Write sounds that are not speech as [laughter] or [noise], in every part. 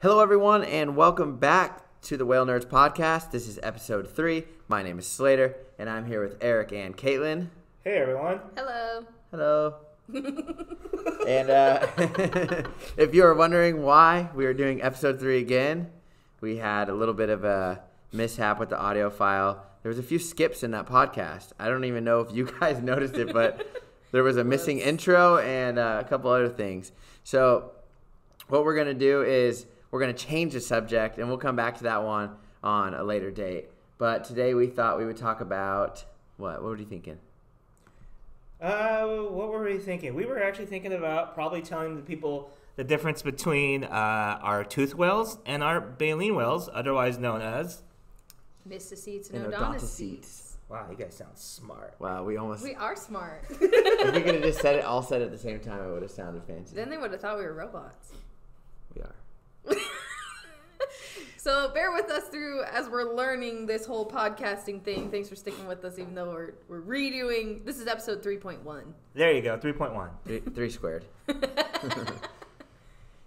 Hello, everyone, and welcome back to the Whale Nerds podcast. This is episode three. My name is Slater, and I'm here with Eric and Caitlin. Hey everyone. Hello. Hello. [laughs] and uh, [laughs] if you are wondering why we are doing episode three again, we had a little bit of a mishap with the audio file. There was a few skips in that podcast. I don't even know if you [laughs] guys noticed it, but there was a missing intro and uh, a couple other things. So what we're gonna do is we're gonna change the subject, and we'll come back to that one on a later date. But today we thought we would talk about what? What were you thinking? Uh, what were we thinking? We were actually thinking about probably telling the people the difference between uh, our tooth whales and our baleen whales, otherwise known as. Mysticetes And and odontocetes. odontocetes. Wow, you guys sound smart. Wow, we almost. We are smart. if we could have just said it all said at the same time, it would have sounded fancy. then they would have thought we were robots. we are. So bear with us through as we're learning this whole podcasting thing. Thanks for sticking with us, even though we're we're redoing. This is episode three point one. There you go, 3.1. Three, three squared. [laughs] [laughs]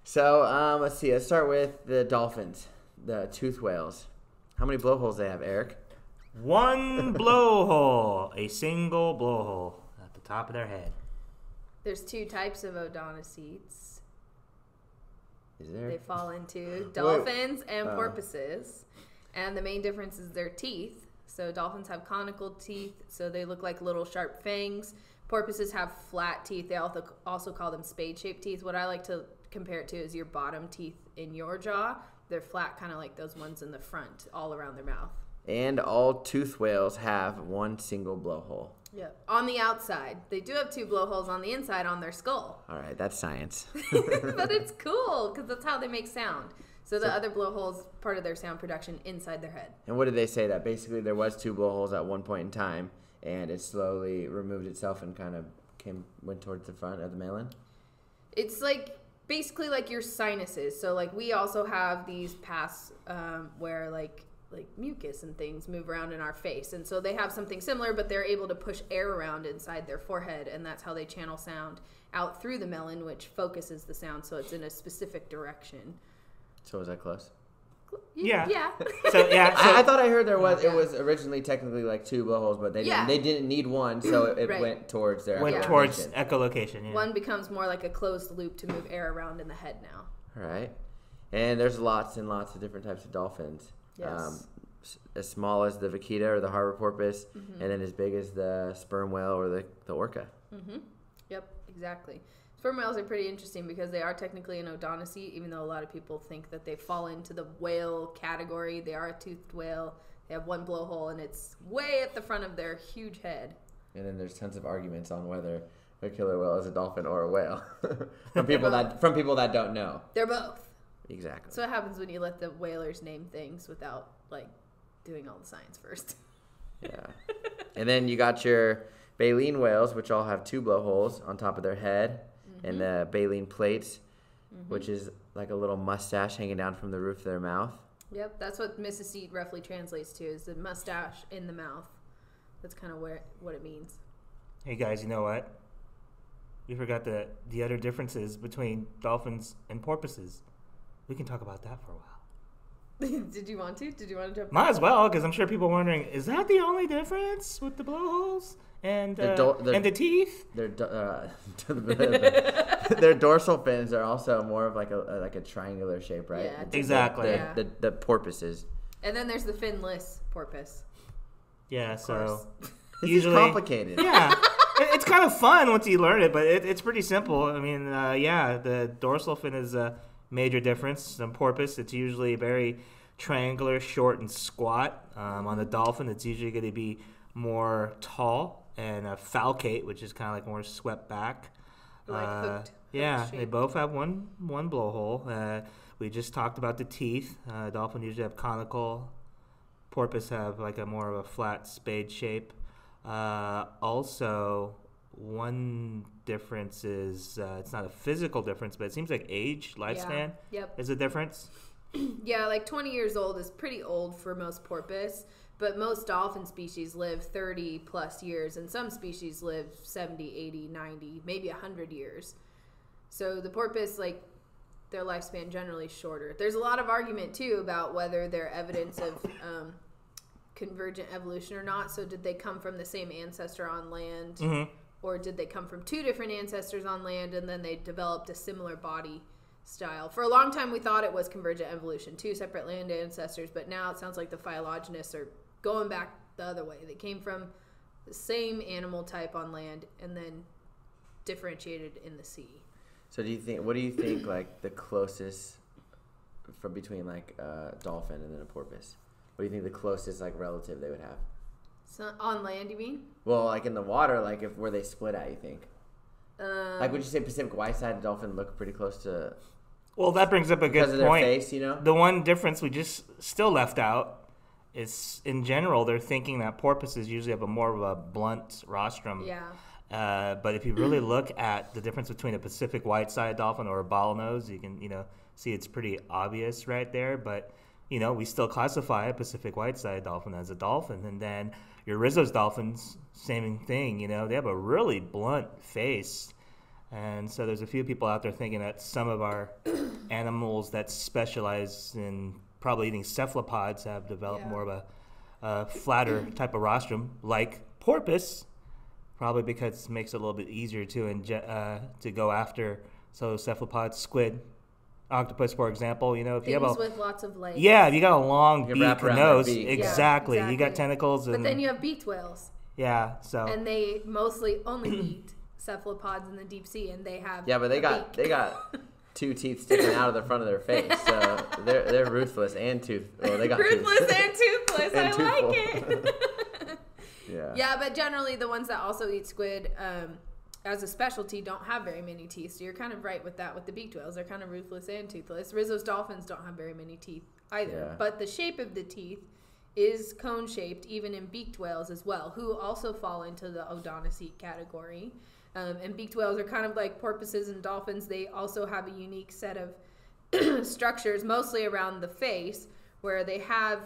so um, let's see. Let's start with the dolphins, the tooth whales. How many blowholes they have, Eric? One [laughs] blowhole, a single blowhole at the top of their head. There's two types of odontocetes. They fall into [gasps] dolphins and Oh. porpoises, and the main difference is their teeth. So dolphins have conical teeth, so they look like little sharp fangs. Porpoises have flat teeth. They also also call them spade-shaped teeth. What I like to compare it to is your bottom teeth in your jaw. They're flat, kind of like those ones in the front, all around their mouth. And all tooth whales have one single blowhole. Yep. On the outside, they do have two blowholes on the inside on their skull. All right, that's science. [laughs] [laughs] but it's cool because that's how they make sound. So the other blowholes part of their sound production inside their head. and what did they say? That basically there was two blowholes at one point in time, and it slowly removed itself and kind of came went towards the front of the melon. It's like basically like your sinuses. So like we also have these paths um, where like like mucus and things move around in our face, and so they have something similar, but they're able to push air around inside their forehead, and that's how they channel sound out through the melon, which focuses the sound so it's in a specific direction. So was that close? Yeah. Yeah. [laughs] So, yeah, so I, I thought I heard there was Yeah. it was originally technically like two blowholes, but they Yeah. didn't, they didn't need one, so it, [clears throat] it Right. went towards their went Yeah. towards echolocation. echolocation. Yeah. One becomes more like a closed loop to move air around in the head now. All right, and there's lots and lots of different types of dolphins. Yes. Um, as small as the vaquita or the harbor porpoise, Mm-hmm. and then as big as the sperm whale or the, the orca. Mm-hmm. Yep, exactly. Sperm whales are pretty interesting because they are technically an odontocete, even though a lot of people think that they fall into the whale category. They are a toothed whale. They have one blowhole, and it's way at the front of their huge head. And then there's tons of arguments on whether a killer whale is a dolphin or a whale [laughs] from people that from people that don't know They're both. Exactly. So what happens when you let the whalers name things without like doing all the science first? Yeah. [laughs] and then you got your baleen whales, which all have two blowholes on top of their head, and mm-hmm. the baleen plates, mm-hmm. which is like a little mustache hanging down from the roof of their mouth. Yep, that's what Mysticeti roughly translates to is the mustache in the mouth. That's kind of where what it means. Hey guys, you know what? We forgot the the other differences between dolphins and porpoises. We can talk about that for a while. [laughs] Did you want to? Did you want to jump? Might as well, because I'm sure people are wondering: Is that the only difference with the blowholes and The uh, do- the- and the teeth? Their do- uh, [laughs] their dorsal fins are also more of like a like a triangular shape, right? Yeah, The- Exactly. The, Yeah. the, the porpoises. And then there's the finless porpoise. Yeah, so course. [laughs] This Usually- is complicated. yeah, it's kind of fun once you learn it, but it, it's pretty simple. I mean, uh, yeah, the dorsal fin is a major difference. In porpoise, it's usually very triangular, short, and squat. Um, on the dolphin, it's usually going to be more tall and a falcate, which is kind of like more swept back. Like Uh, hooked- yeah, hooked they both have one one blowhole. Uh, we just talked about the teeth. Uh, dolphin usually have conical. Porpoise have like a more of a flat spade shape. Uh, also, one difference is uh, it's not a physical difference, but it seems like age, lifespan Yep. is a difference. [clears throat] Yeah, like 20 years old is pretty old for most porpoise, but most dolphin species live 30 plus years, and some species live 70, 80, 90, maybe 100 years. So the porpoise, like, their lifespan generally shorter. There's a lot of argument too about whether they're evidence of [coughs] um, convergent evolution or not. So, did they come from the same ancestor on land, Mhm. Or did they come from two different ancestors on land and then they developed a similar body style? For a long time, we thought it was convergent evolution, two separate land ancestors, but now it sounds like the phylogenists are going back the other way. They came from the same animal type on land and then differentiated in the sea. So do you think? What do you think? [clears throat] Like the closest from between like a dolphin and then a porpoise. What do you think the closest like relative they would have? So on land, you mean? Well, like in the water, like if where they split at, you think? Um, Like would you say Pacific Whiteside dolphin look pretty close to Well, that brings up a because good of their point. face? You know. The one difference we just still left out is, in general, they're thinking that porpoises usually have a more of a blunt rostrum. yeah. Uh, but if you really [clears throat] look at the difference between a Pacific white-side dolphin or a bottlenose, you can you know see it's pretty obvious right there. But you know we still classify a Pacific white-side dolphin as a dolphin, and then your Risso's dolphins, same thing. You know they have a really blunt face, and so there's a few people out there thinking that some of our [coughs] animals that specialize in probably eating cephalopods have developed Yeah. more of a, a flatter [coughs] type of rostrum, like porpoise probably because it makes it a little bit easier to inge- uh, to go after so cephalopods, squid, octopus, for example. You know, if you have a with lots of legs. yeah, if you got a long You beak or nose, beak. Yeah, exactly. You got tentacles and But then you have beaked whales, yeah. So and they mostly only [clears throat] eat cephalopods in the deep sea, and they have Yeah, but they a got beak. they got [laughs] two teeth sticking out of the front of their face, so [laughs] they're they're ruthless and tooth. Well, they got ruthless tooth. and [laughs] toothless. And I like it. yeah. yeah, but generally the ones that also eat squid. Um, as a specialty, don't have very many teeth, so you're kind of right with that. With the beaked whales, they're kind of ruthless and toothless. Risso's dolphins don't have very many teeth either, Yeah. but the shape of the teeth is cone shaped, even in beaked whales as well, who also fall into the odontocetes category. Um, and beaked whales are kind of like porpoises and dolphins. They also have a unique set of [clears throat] structures, mostly around the face, where they have.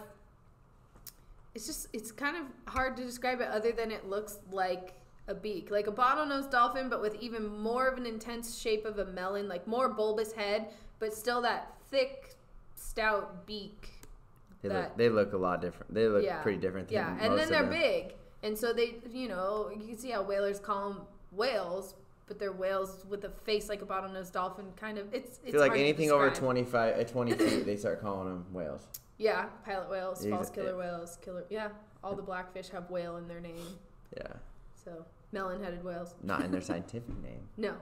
It's just it's kind of hard to describe it other than it looks like a beak, like a bottlenose dolphin, but with even more of an intense shape of a melon, like more bulbous head, but still that thick, stout beak They that- look they look a lot different. They look yeah. pretty different. Than Yeah, and then they're them. big, and so they, you know, you can see how whalers call them whales, but they're whales with a face like a bottlenose dolphin. Kind of, it's. I feel like anything over twenty five, uh, twenty [coughs] feet, they start calling them whales. Yeah, pilot whales, false killer whales, killer. Yeah, all the blackfish have whale in their name. Yeah, So melon-headed whales. not in their [laughs] scientific name, No,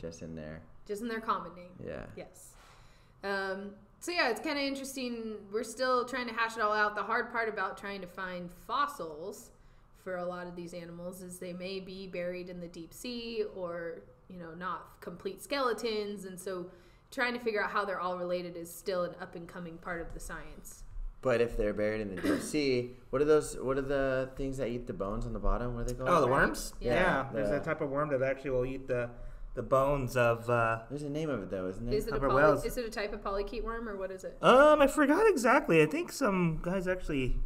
just in their just in their common name. yeah. Yes. Um, so yeah, it's kind of interesting. We're still trying to hash it all out. The hard part about trying to find fossils for a lot of these animals is they may be buried in the deep sea or you know not complete skeletons, and so trying to figure out how they're all related is still an up and coming part of the science. But if they're buried in the deep sea, what are those? What are the things that eat the bones on the bottom? What are they called? oh, the worms. Yeah. Yeah, there's The- a type of worm that actually will eat the the bones of. Uh, There's a name of it though, isn't there? Is it a poly- whales. is it a type of polychaete worm or what is it? Um, I forgot exactly. I think some guys actually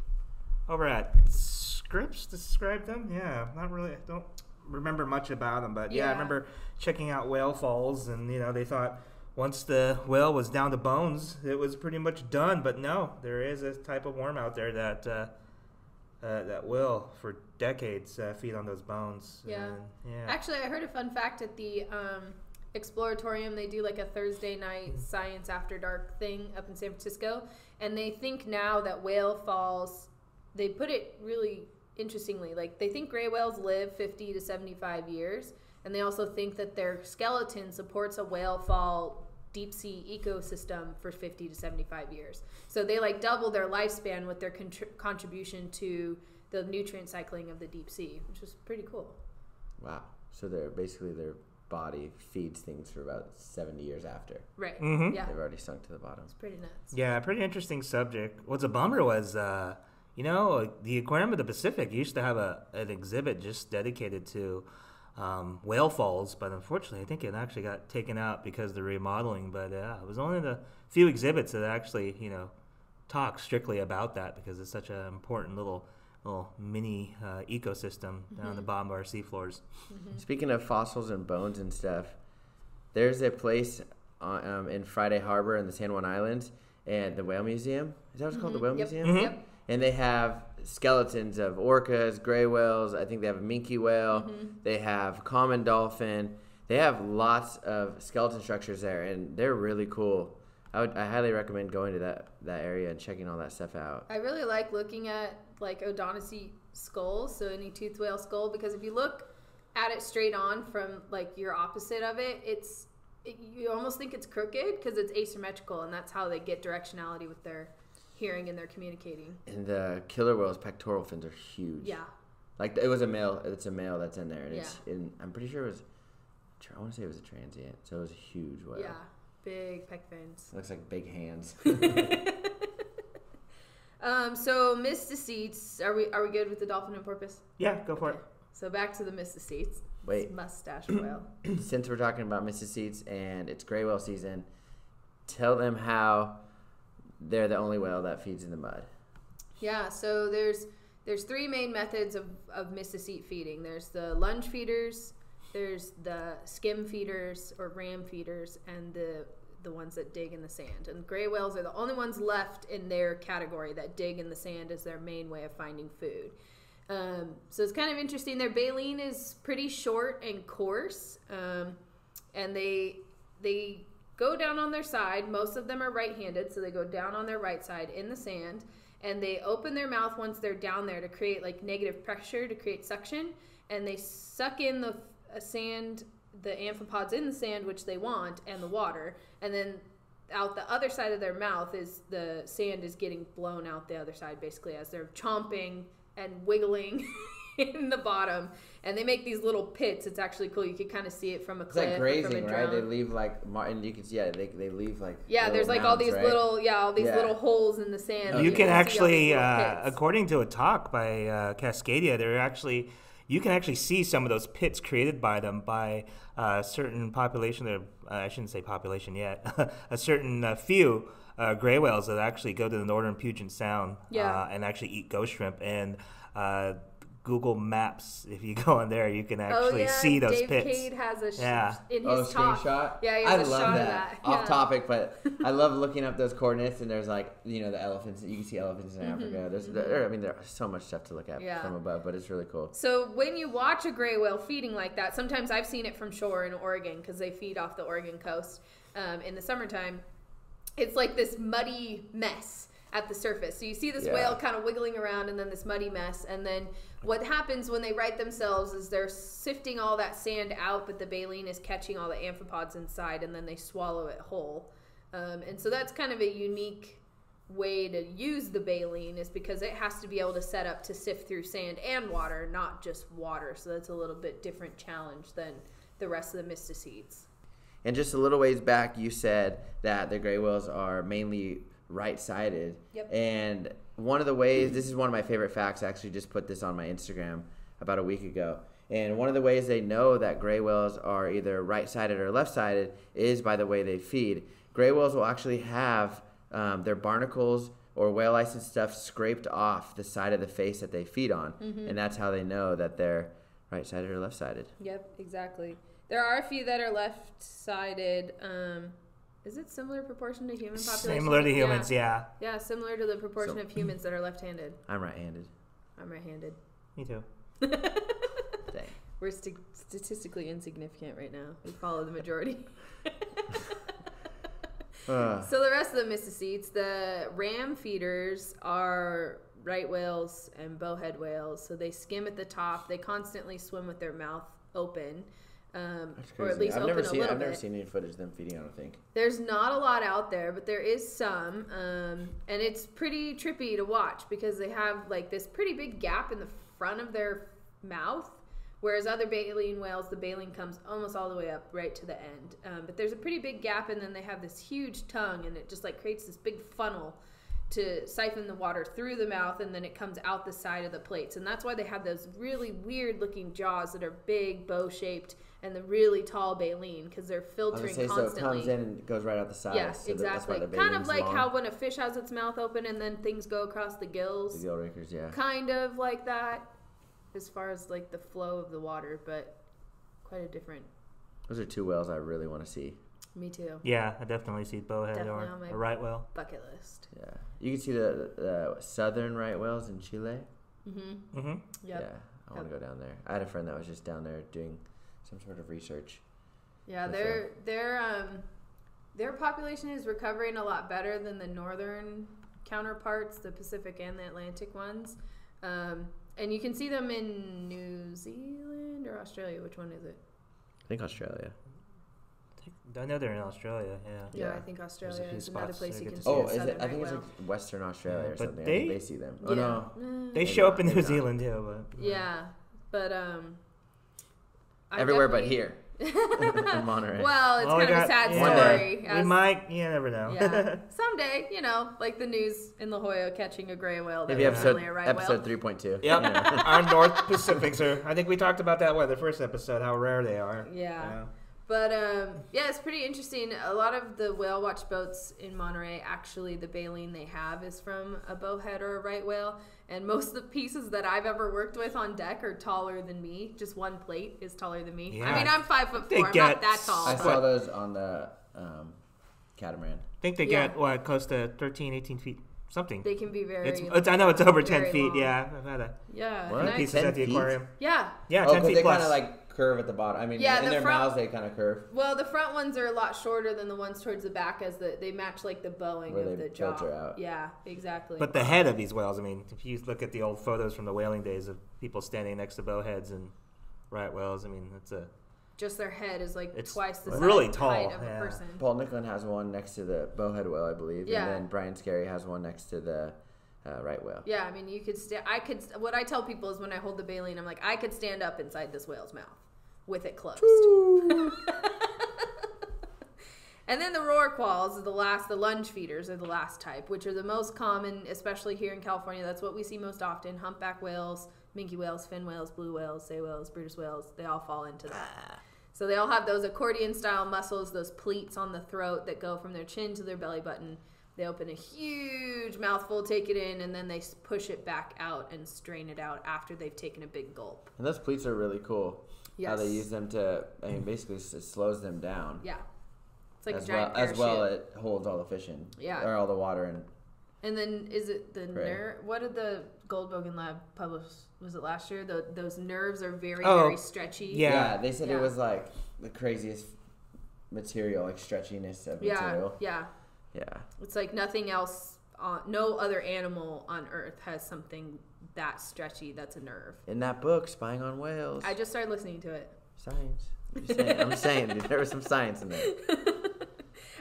over at Scripps described them. Yeah, not really. I don't remember much about them, but yeah, Yeah. I remember checking out whale falls, and you know they thought once the whale was down to bones, it was pretty much done. But no, there is a type of worm out there that uh, uh, that will for decades uh, feed on those bones. Yeah. Yeah. Actually, I heard a fun fact at the um, Exploratorium. They do like a Thursday night science after dark thing up in San Francisco, and they think now that whale falls. They put it really interestingly. Like they think gray whales live 50 to 75 years, and they also think that their skeleton supports a whale fall deep sea ecosystem for 50 to 75 years. So they like double their lifespan with their contr- contribution to the nutrient cycling of the deep sea, which is pretty cool. Wow. So they're basically their body feeds things for about seventy years after Right. Mm-hmm. Yeah. they've already sunk to the bottom. It's pretty nuts. Yeah, pretty interesting subject. What's a bummer was, uh, you know, the Aquarium of the Pacific used to have a an exhibit just dedicated to um, whale falls, but unfortunately, I think it actually got taken out because of the remodeling. But uh, it was only the few exhibits that actually, you know, talk strictly about that because it's such an important little little mini uh, ecosystem down the bottom of our seafloors. Speaking of fossils and bones and stuff, there's a place uh, um, in Friday Harbor in the San Juan Islands and the Whale Museum. Is that what it's called? The Whale Mm-hmm. Yep. Museum? Mhm. Yep. And they have skeletons of orcas, gray whales. I think they have a minke whale. Mm-hmm. They have common dolphin. They have lots of skeleton structures there, and they're really cool. I would, I highly recommend going to that that area and checking all that stuff out. I really like looking at like odontocete skulls, so any tooth whale skull, because if you look at it straight on from like your opposite of it, it's it, you almost think it's crooked because it's asymmetrical, and that's how they get directionality with their hearing and they're communicating. And the killer whale's pectoral fins are huge. Yeah, Like it was a male. It's a male that's in there, and it's. In, I'm pretty sure it was. I want to say it was a transient, so it was a huge whale. yeah, big pec fins. Looks like big hands. [laughs] [laughs] Um, so mysticetes, are we are we good with the dolphin and porpoise? Yeah, go for it. So back to the mysticetes. Wait. mustache whale. [clears throat] Since we're talking about mysticetes and it's gray whale season, tell them how they're the only whale that feeds in the mud. Yeah, so there's there's three main methods of, of mysticete feeding. There's the lunge feeders, there's the skim feeders or ram feeders, and the the ones that dig in the sand. And gray whales are the only ones left in their category that dig in the sand as their main way of finding food. Um, so it's kind of interesting. Their baleen is pretty short and coarse, um, and they they go down on their side. Most of them are right-handed, so they go down on their right side in the sand, and they open their mouth once they're down there to create like negative pressure to create suction, and they suck in the uh, sand, the amphipods in the sand, which they want, and the water, and then out the other side of their mouth is the sand is getting blown out the other side basically as they're chomping and wiggling [laughs] in the bottom and they make these little pits it's actually cool you can kind of see it from a It's cliff like or from a grazing, right? They leave like Martin. You can see, yeah, they, they leave like yeah there's like all these right? little yeah all these Yeah. little holes in the sand that you can see all these actually, uh, according to a talk by uh, Cascadia, they're actually you can actually see some of those pits created by them by a certain population. There, uh, I shouldn't say population yet. [laughs] a certain uh, few uh, gray whales that actually go to the northern Puget Sound Yeah. uh, and actually eat ghost shrimp and. Google Maps. If you [laughs] go on there, you can actually oh, yeah, see those Dave pits. Cade has a sh- Yeah. in Oh, his talk. screenshot. Yeah, he I has a love shot that. of that. Off Yeah. topic, but [laughs] I love looking up those coordinates. And there's like you know the elephants. You can see elephants in Africa. There's there, I mean there's so much stuff to look at Mm-hmm. Yeah. from above, but it's really cool. So when you watch a gray whale feeding like that, sometimes I've seen it from shore in Oregon because they feed off the Oregon coast um, in the summertime. It's like this muddy mess at the surface. So you see this Yeah. whale kind of wiggling around and then this muddy mess. And then what happens when they right themselves is they're sifting all that sand out, but the baleen is catching all the amphipods inside and then they swallow it whole. Um, and so that's kind of a unique way to use the baleen is because it has to be able to set up to sift through sand and water, not just water. So that's a little bit different challenge than the rest of the mysticetes. And just a little ways back, you said that the gray whales are mainly right-sided. Yep. And one of the ways, this is one of my favorite facts. I actually just put this on my Instagram about a week ago. And one of the ways they know that gray whales are either right-sided or left-sided is by the way they feed. Gray whales will actually have um, their barnacles or whale lice and stuff scraped off the side of the face that they feed on, Mm-hmm. and that's how they know that they're right-sided or left-sided. Yep, exactly. There are a few that are left-sided. Um, is it similar proportion to human population? Similar to humans, yeah. Yeah, yeah similar to the proportion So- of humans that are left-handed. I'm right-handed. I'm right-handed. Me too. [laughs] We're st- statistically insignificant right now. We follow the majority. Ugh. [laughs] Uh. So the rest of the mysticetes, the ram feeders are right whales and bowhead whales. So they skim at the top. They constantly swim with their mouth open, um, or at least I've open never a seen. little I've never bit. seen any footage of them feeding. I don't think. There's not a lot out there, but there is some, um, and it's pretty trippy to watch because they have like this pretty big gap in the front of their mouth, whereas other baleen whales, the baleen comes almost all the way up right to the end. Um, but there's a pretty big gap, and then they have this huge tongue, and it just like creates this big funnel to siphon the water through the mouth, and then it comes out the side of the plates, and that's why they have those really weird looking jaws that are big, bow shaped, and the really tall baleen because they're filtering gonna say so. It comes in and goes right out the side. Yeah, so that- that's why exactly. the Kind of like long. how when a fish has its mouth open and then things go across the gills. the gill rakers. Yeah. Kind of like that, as far as like the flow of the water, but quite a different. Those are two whales I really want to see. Me too. Yeah, I definitely see bowhead Definitely or a right whale. Bucket list. Yeah, you can see the, the southern right whales in Chile. Mm-hmm. Mm-hmm. Yep. Yeah, I want to go down there. I had a friend that was just down there doing some sort of research. Yeah, For their their um their population is recovering a lot better than the northern counterparts, the Pacific and the Atlantic ones. Um, and you can see them in New Zealand or Australia. Which one is it? I think Australia. I know they're in Australia. Yeah. Yeah, Yeah. I think Australia few is another spots place you can see. Oh, is it? I think right it's whale. like Western Australia Yeah, or but something. I they- think they see them. Oh no. They Maybe show up in New. Zealand too, but Yeah, but um, I everywhere but here in [laughs] Monterey. Well, it's Well, we kind of a sad yeah. One day. story. we might. You never know. yeah, [laughs] someday, you know, like the news in La Jolla catching a gray whale. that Maybe episode a right episode three point two. Yep. [laughs] Our North Pacifics are. I think we talked about that. What the first episode? How rare they are. Yeah. But um, yeah, it's pretty interesting. A lot of the whale watch boats in Monterey, actually, the baleen they have is from a bowhead or a right whale. And most of the pieces that I've ever worked with on deck are taller than me. Just one plate is taller than me. I mean, I'm five foot They four. I'm get not that tall. I but- saw those on the um, catamaran. I think they Yeah. get what close to 13, 18 feet, something. They can be very. It's, it's. I know it's over ten feet. long. Yeah, I've had a yeah. What? pieces 10 at the feet? aquarium. yeah. Yeah, oh, ten because feet they plus. kind of like curve at the bottom. I mean, Yeah, in the their front- mouths they kind of curve. Well, the front ones are a lot shorter than the ones towards the back, as the they match like the bowing Where of they the jaw. filter out. Yeah, exactly. But the head of these whales, I mean, if you look at the old photos from the whaling days of people standing next to bowheads and right whales, I mean, it's a just their head is like It's twice the really size tall, height of yeah. a person. Paul Nicklen has one next to the bowhead whale, I believe, Yeah. and then Brian Skerry has one next to the uh, right whale. Yeah, I mean, you could. Sta- I could. What I tell people is when I hold the baleen, I'm like, I could stand up inside this whale's mouth with it closed. [laughs] and then the rorquals are the last. The lunge feeders are the last type, which are the most common, especially here in California. That's what we see most often: humpback whales, minke whales, fin whales, blue whales, sei whales, Bryde's whales. They all fall into that. Ah. So they all have those accordion style muscles, those pleats on the throat that go from their chin to their belly button. They open a huge mouthful, take it in, and then they push it back out and strain it out after they've taken a big gulp. And those pleats are really cool. How they use them to, I mean, basically it slows them down. Yeah. It's like as a well, giant as well, it holds all the fish in. Yeah. Or all the water in. And then is it the Right. nerve? What did the Goldbogen Lab publish? Was it last year? The, those nerves are very, Oh, very stretchy. Yeah. they said Yeah. it was like the craziest material, like stretchiness of Yeah. material. Yeah. Yeah. It's like nothing else. On, no other animal on Earth has something that stretchy. That's a nerve. In that book, Spying on Whales. I just started listening to it. Science. I'm just saying, I'm saying there was some science in there. [laughs]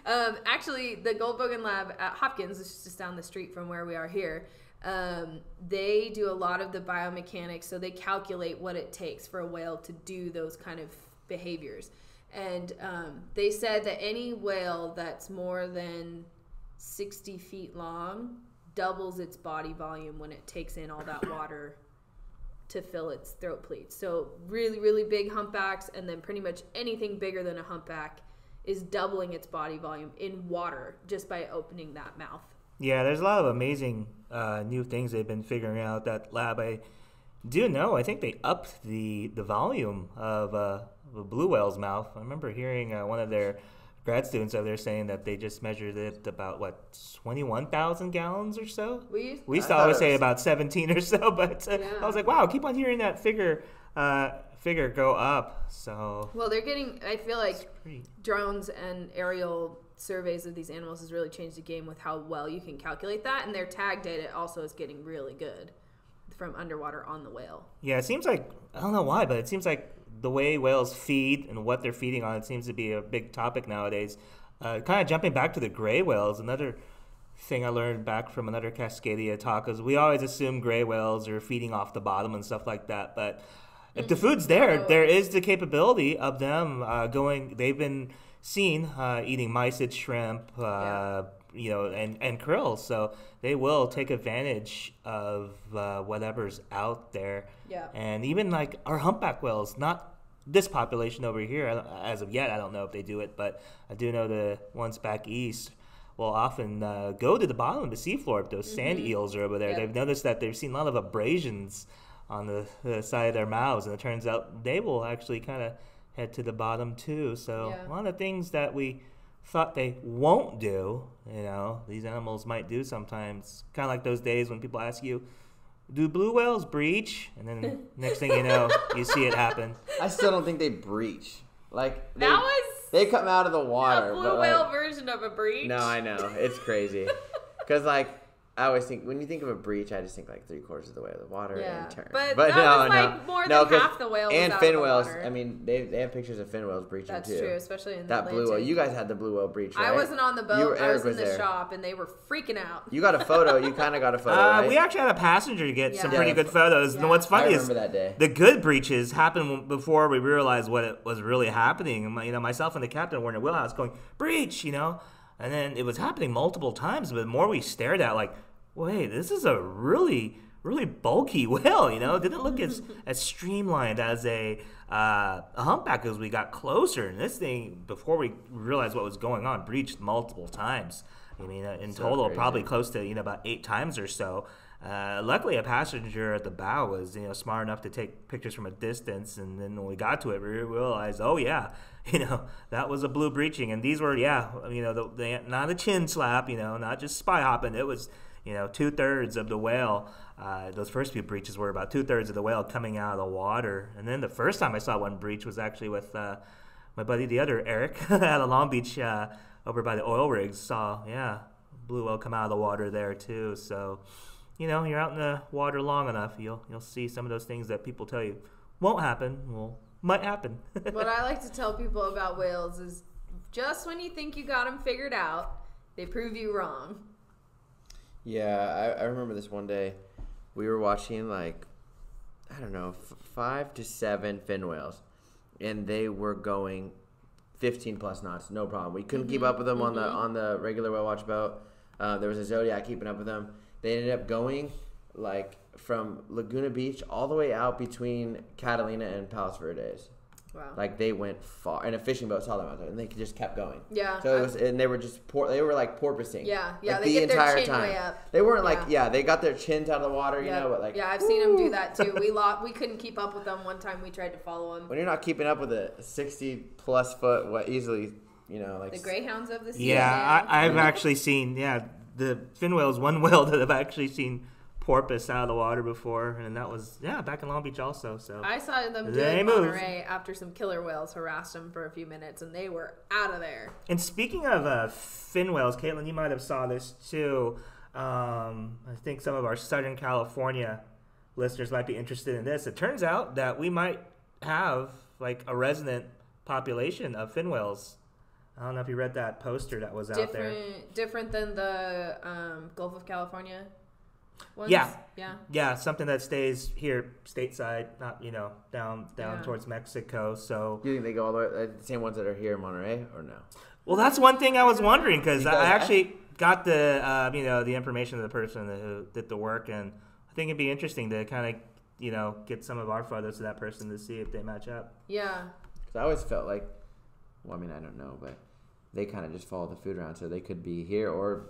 Um, actually, the Goldbogen Lab at Hopkins, which is just down the street from where we are here, um, they do a lot of the biomechanics. So they calculate what it takes for a whale to do those kind of behaviors. And um, they said that any whale that's more than 60 feet long doubles its body volume when it takes in all that water to fill its throat pleats. So really, really big humpbacks, and then pretty much anything bigger than a humpback is doubling its body volume in water just by opening that mouth. Yeah, there's a lot of amazing uh, new things they've been figuring out. That lab, I do know. I think they upped the the volume of, uh, of a blue whale's mouth. I remember hearing uh, one of their grad students over there saying that they just measured it about what twenty one thousand gallons or so. We We used to always say about seventeen or so, [laughs] but uh, Yeah. I was like, wow, keep on hearing that figure uh, figure go up. So well, they're getting. I feel like drones and aerial surveys of these animals has really changed the game with how well you can calculate that, and their tag data also is getting really good from underwater on the whale. Yeah, it seems like I don't know why, but it seems like the way whales feed and what they're feeding on it seems to be a big topic nowadays. Uh, kind of jumping back to the gray whales, another thing I learned back from another Cascadia talk is we always assume gray whales are feeding off the bottom and stuff like that, but if the food's there, there is the capability of them uh, going. They've been seen uh, eating mysid shrimp, uh, Yeah. You know, and and krill, so they will take advantage of uh, whatever's out there. Yeah. And even like our humpback whales, not this population over here as of yet. I don't know if they do it, but I do know the ones back east will often uh, go to the bottom of the seafloor if those sand eels are over there. Yep. They've noticed that they've seen a lot of abrasions on the, the side of their mouths, and it turns out they will actually kind of head to the bottom too. So Yeah. a lot of things that we thought they won't do. You know, these animals might do sometimes. Kind of like those days when people ask you, "Do blue whales breach?" And then [laughs] next thing you know, you see it happen. I still don't think they breach. Like they, That was they come out of the a water. blue but, whale like, version of a breach. no, I know it's crazy. [laughs] Because like I always think when you think of a breach, I just think like three quarters of the way of the water Yeah, and turn. but that was, like, more no, than 'cause- half the whale and fin whales. I mean, they, they have pictures of fin whales breaching That's too. true, especially in the That blue whale. You guys had the blue whale breach, right? I wasn't on the boat. You were, I Eric was in the there. shop, and they were freaking out. You got a photo. You [laughs] kind of got a photo, Uh, right? We actually had a passenger get some Yeah. pretty good photos. And Yeah. what's I funny is that day. the good breaches happened before we realized what it was really happening. And you know, myself and the captain were in the wheelhouse going breach, you know, and then it was happening multiple times. But the more we stared at, like, wait, this is a really, really bulky [laughs] whale. You know, it didn't look as [laughs] as streamlined as a uh, a humpback as we got closer. And this thing, before we realized what was going on, breached multiple times. I mean, uh, in So total, crazy. probably close to you know about eight times or so. Uh, luckily, a passenger at the bow was you know smart enough to take pictures from a distance, and then when we got to it, we realized, oh yeah, [laughs] you know that was a blue breaching, and these were yeah, you know the, the not a chin slap, you know, not just spy hopping. It was you know two thirds of the whale. Uh, those first few breaches were about two thirds of the whale coming out of the water, and then the first time I saw one breach was actually with uh, my buddy, the other Eric, [laughs] at a Long Beach uh, over by the oil rigs. Saw yeah, blue whale come out of the water there too. So you know, you're out in the water long enough, you'll you'll see some of those things that people tell you won't happen. Well, might happen. [laughs] what I like to tell people about whales is just when you think you got them figured out, they prove you wrong. Yeah, I, I remember this one day. We were watching like, I don't know, f- five to seven fin whales, and they were going 15 plus knots, no problem. We couldn't keep up with them on the on the regular whale watch boat. Uh, there was a Zodiac keeping up with them. They ended up going like from Laguna Beach all the way out between Catalina and Palos Verdes. Wow. Like they went far, and a fishing boat saw them out there, and they just kept going. Yeah, So it was, and they were just por- They were like porpoising. Yeah, yeah, Like they the get their entire chin time. way up. They weren't like, Yeah. yeah, they got their chins out of the water, you yeah, know, but like, yeah, I've seen them do that too. We [laughs] lost, we couldn't keep up with them one time. We tried to follow them. when you're not keeping up with a 60 plus foot, what easily, you know, like The greyhounds of the sea. yeah. I, I've actually seen yeah the fin whales. One [laughs] whale that I've actually seen porpoise out of the water before, and that was yeah back in Long Beach also. So I saw them do They it in. Monterey after some killer whales harassed them for a few minutes, and they were out of there. And speaking of uh, fin whales, Caitlin, you might have saw this too. Um, I think some of our Southern California listeners might be interested in this. It turns out that we might have like a resident population of fin whales. I don't know if you read that poster that was out there. Different, different than the um, Gulf of California. Ones? Yeah. yeah. Yeah, something that stays here stateside, not you know down down Yeah. towards Mexico. So, do you think they go all the way, the same ones that are here in Monterey, or no? well, that's one thing I was wondering because Because I I- actually got the uh, you know the information of the person who did the work, and I think it'd be interesting to kind of you know get some of our photos to that person to see if they match up. Yeah. Because I always felt like, well, I mean, I don't know, but they kind of just follow the food around, so they could be here or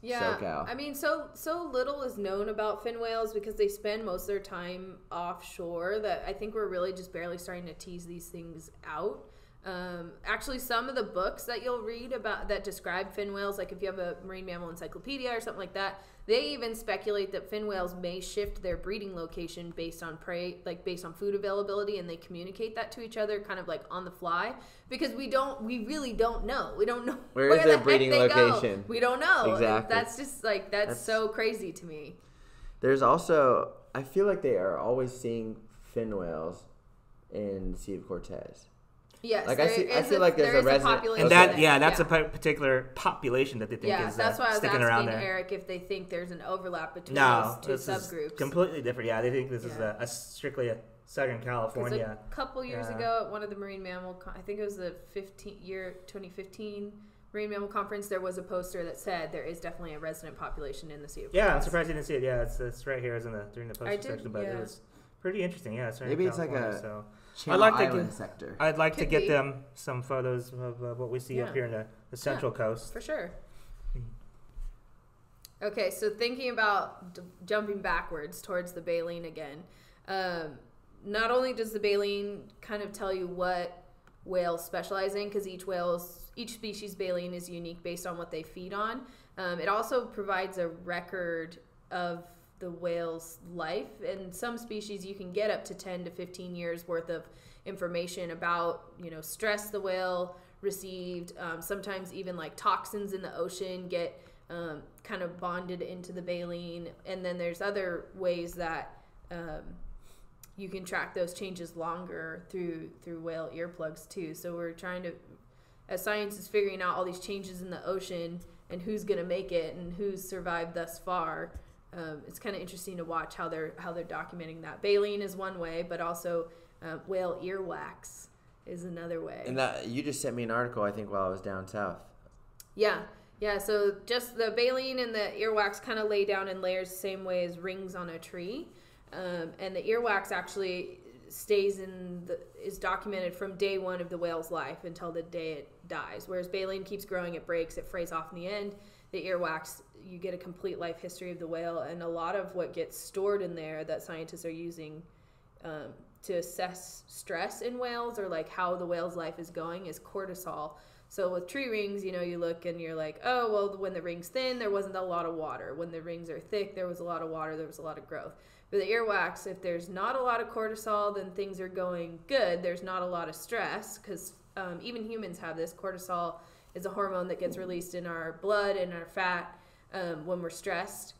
Yeah, SoCal. I mean, so so little is known about fin whales because they spend most of their time offshore. That I think we're really just barely starting to tease these things out. Um, actually, some of the books that you'll read about that describe fin whales, like if you have a marine mammal encyclopedia or something like that, they even speculate that fin whales may shift their breeding location based on prey, like based on food availability, and they communicate that to each other, kind of like on the fly, because we don't, we really don't know. We don't know Where is the their breeding they go. location? We don't know. Exactly. That's just like that's, That's- so crazy to me. There's also, I feel like they are always seeing fin whales in the Sea of Cortez. Yes, Like, I there see- I is feel like there's there a is resident- population And that yeah, that's a particular population that they think yeah. is That's uh, why I was sticking around there. Eric if they think there's an overlap between No, those two this is subgroups. completely different. Yeah, they think this is a, a strictly a Southern California. a couple years Yeah. ago at one of the marine mammal, con- I think it was the 15 year 2015 marine mammal conference, there was a poster that said there is definitely a resident population in the Sea of Yeah, I'm surprised you didn't see it. Yeah, it's, it's right here. It's in the during the poster I did, section, but it was pretty interesting. Yeah, it's right Maybe in it's like California, a- So Channel like to Island get- sector. I'd like to get be. them some photos of uh, what we see up here in the, the Central Coast. for sure. Okay, so thinking about d- jumping backwards towards the baleen again, um, not only does the baleen kind of tell you what whales specialize in, because each whale's each species baleen is unique based on what they feed on. Um, it also provides a record of the whale's life. And some species you can get up to 10 to 15 years worth of information about, you know, stress the whale received. Um, sometimes even like toxins in the ocean get um, kind of bonded into the baleen. And then there's other ways that um, you can track those changes longer through through whale earplugs too. So we're trying to, as science is figuring out all these changes in the ocean and who's going to make it and who's survived thus far. Um, it's kind of interesting to watch how they're how they're documenting that. Baleen is one way, but also uh, whale earwax is another way. And that you just sent me an article, I think, while I was down south. Yeah, yeah. So just the baleen and the earwax kind of lay down in layers, the same way as rings on a tree. Um, and the earwax actually stays in the is documented from day one of the whale's life until the day it dies. Whereas baleen keeps growing, it breaks, it frays off in the end. The earwax, you get a complete life history of the whale, and a lot of what gets stored in there that scientists are using um, to assess stress in whales or like how the whale's life is going is cortisol. So with tree rings, you know, you look and you're like, oh, well, when the ring's thin, there wasn't a lot of water. When the rings are thick, there was a lot of water, there was a lot of growth. For the earwax, if there's not a lot of cortisol, then things are going good. There's not a lot of stress because um, even humans have this. Cortisol is a hormone that gets released in our blood and our fat um, when we're stressed,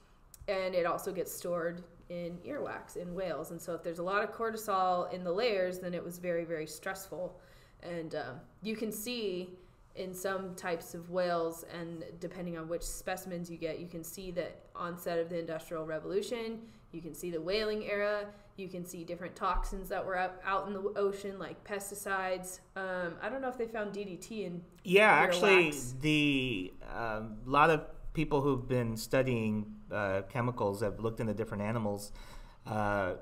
and it also gets stored in earwax in whales. And so, if there's a lot of cortisol in the layers, then it was very, very stressful. And um, you can see in some types of whales, and depending on which specimens you get, you can see the onset of the Industrial Revolution. You can see the whaling era. You can see different toxins that were out, out in the ocean, like pesticides. Um, I don't know if they found DDT in. Yeah, actually, earwax. the a um, lot of people who've been studying uh, chemicals have looked into different animals, uh,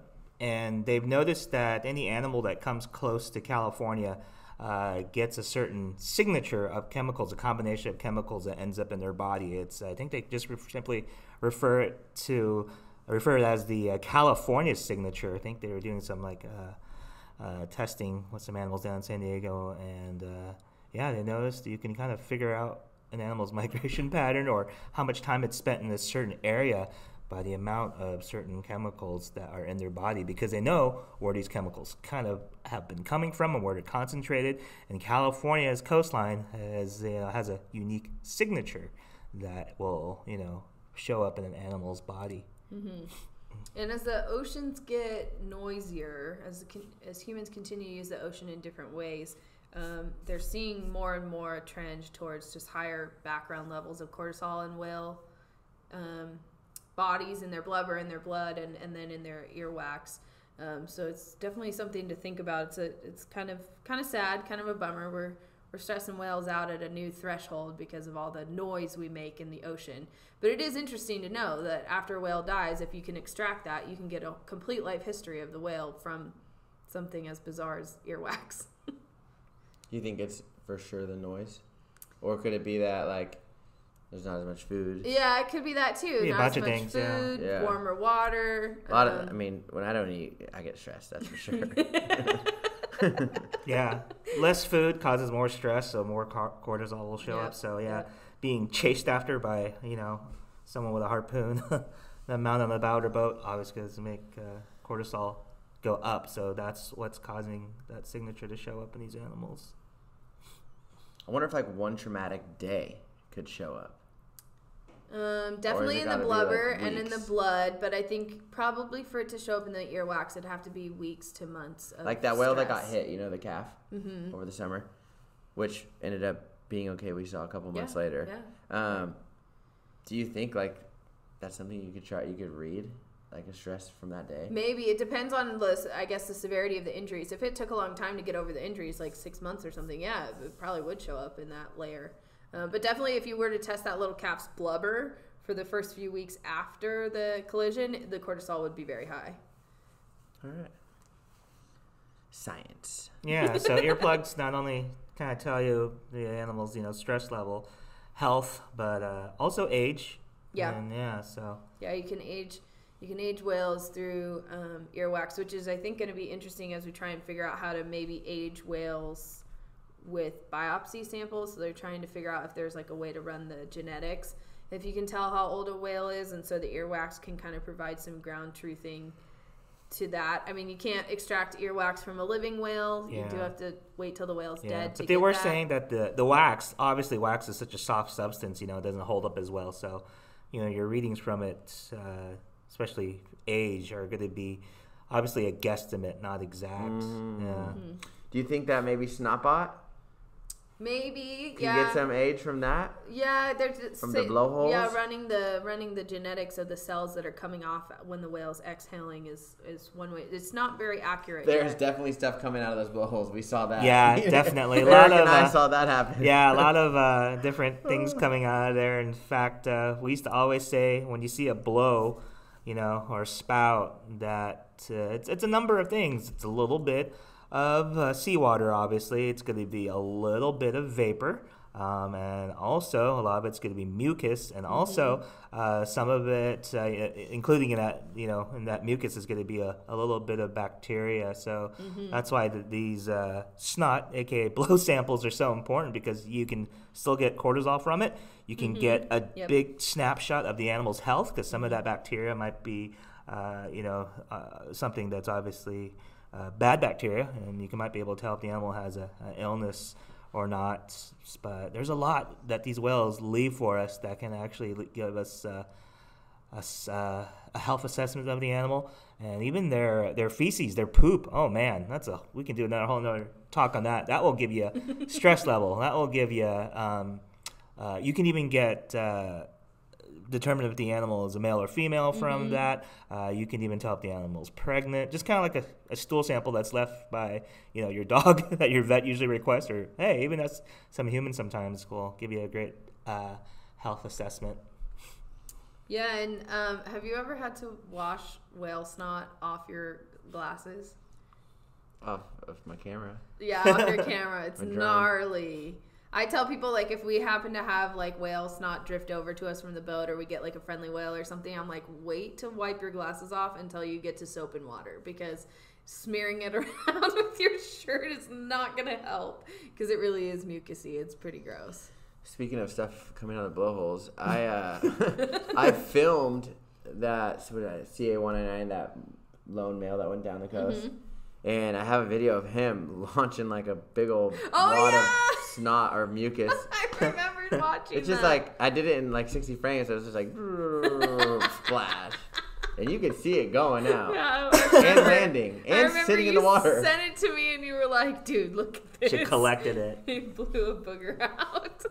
and they've noticed that any animal that comes close to California uh, gets a certain signature of chemicals, a combination of chemicals that ends up in their body. It's I think they just re- simply refer it to refer it as the uh, California signature. I think they were doing some like uh, uh, testing with some animals down in San Diego, and uh, yeah, they noticed you can kind of figure out an animal's [laughs] migration pattern or how much time it's spent in a certain area by the amount of certain chemicals that are in their body because they know where these chemicals kind of have been coming from and where they're concentrated. And California's coastline has you know, has a unique signature that will you know show up in an animal's body. And as the oceans get noisier, as the, as humans continue to use the ocean in different ways, um, they're seeing more and more a trend towards just higher background levels of cortisol in whale um, bodies, in their blubber, in their blood, and, and then in their earwax. Um, so it's definitely something to think about. It's a, it's kind of kind of sad, kind of a bummer. We're we're stressing whales out at a new threshold because of all the noise we make in the ocean. But it is interesting to know that after a whale dies, if you can extract that, you can get a complete life history of the whale from something as bizarre as earwax. [laughs] You think it's for sure the noise, or could it be that like there's not as much food? yeah, it could be that too. Be a Not bunch as of much things, food, Yeah. warmer water. A lot of, I um, mean, when I don't eat, I get stressed. That's for [laughs] sure. [laughs] [laughs] Yeah, less food causes more stress, so more cortisol will show Yep, up. So yeah, yep. being chased after by you know someone with a harpoon, [laughs] the amount on the bow of the boat obviously going to make uh, cortisol go up. So that's what's causing that signature to show up in these animals. I wonder if like one traumatic day could show up. Um, definitely in the blubber like, and in the blood, but I think probably for it to show up in the earwax, it'd have to be weeks to months. Of Like that whale that got hit, you know, the calf Mhm. over the summer, which ended up being okay. We saw a couple months Yeah, later. Yeah. Um, do you think like that's something you could try? You could read like a stress from that day. Maybe it depends on the, I guess, the severity of the injuries. If it took a long time to get over the injuries, like six months or something, yeah, it probably would show up in that layer. Uh, but definitely, if you were to test that little calf's blubber for the first few weeks after the collision, the cortisol would be very high. All right. Science. Yeah, so [laughs] earplugs not only kind of tell you the animal's you know stress level, health, but uh, also age. Yeah. And yeah, so Yeah, you can age you can age whales through um, earwax, which is I think going to be interesting as we try and figure out how to maybe age whales with biopsy samples. So they're trying to figure out if there's like a way to run the genetics. If you can tell how old a whale is, and so the earwax can kind of provide some ground truthing to that. I mean, you can't extract earwax from a living whale. You do have to wait till the whale's Yeah, dead. To but they get were that. saying that the the wax, obviously, wax is such a soft substance. You know, it doesn't hold up as well. So, you know, your readings from it, uh, especially age, are going to be obviously a guesstimate, not exact. Mm. Yeah. Mm-hmm. Do you think that maybe Snotbot maybe can yeah. get some age from that? Yeah, they're just From the blowholes? Yeah, running the running the genetics of the cells that are coming off when the whale's exhaling is is one way. It's not very accurate. There's yet. definitely stuff coming out of those blowholes. We saw that. Yeah, [laughs] definitely. A Eric lot and of, I uh, saw that happen. yeah, a lot [laughs] of uh, different things coming out of there. In fact, uh, we used to always say when you see a blow, you know, or a spout, that uh, it's, it's a number of things. It's a little bit of uh, seawater, obviously. It's going to be a little bit of vapor. Um, and also, a lot of it's going to be mucus, and also uh, some of it, uh, including in that, you know, in that mucus, is going to be a, a little bit of bacteria. So that's why the, these uh, snot, aka [laughs] blow samples, are so important because you can still get cortisol from it. You can get a Yep. big snapshot of the animal's health because some of that bacteria might be, uh, you know, uh, something that's obviously uh, bad bacteria, and you can, might be able to tell if the animal has a, a illness or not. But there's a lot that these whales leave for us that can actually give us. Uh, us, uh, a health assessment of the animal, and even their their feces, their poop. Oh man, that's a we can do another whole another talk on that. That will give you [laughs] stress level. That will give you. Um, uh, you can even get. Determine if the animal is a male or female from that. Uh, you can even tell if the animal's pregnant. Just kind of like a, a stool sample that's left by you know your dog [laughs] that your vet usually requests, or hey, even that's some humans sometimes will give you a great uh, health assessment. Yeah, and um, have you ever had to wash whale snot off your glasses? Off of my camera. Yeah, off your camera. [laughs] It's My drone. gnarly. I tell people like if we happen to have like whale snot drift over to us from the boat or we get like a friendly whale or something, I'm like, wait to wipe your glasses off until you get to soap and water because smearing it [laughs] around with your shirt is not gonna help because it really is mucusy. It's pretty gross. Speaking of stuff coming out of blowholes, I uh, [laughs] I filmed that CA one ninety nine that lone male that went down the coast, Mm-hmm. and I have a video of him [laughs] launching like a big old Oh, wad yeah! of snot or mucus. [laughs] I [laughs] remembered watching. It. It's just that. like I did it in like sixty frames, so was just like [laughs] splash, and you could see it going out Yeah, and landing and remember sitting in the water. Sent it to me, and you were like, "Dude, look at this." She collected it. He blew a booger out.